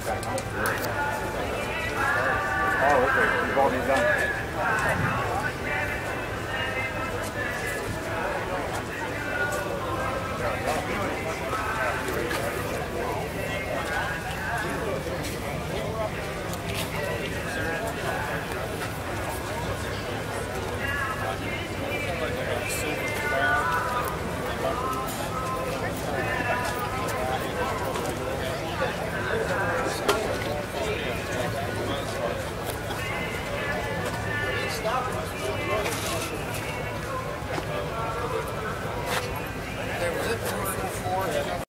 way back home. Oh, okay. You've already done